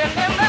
Remember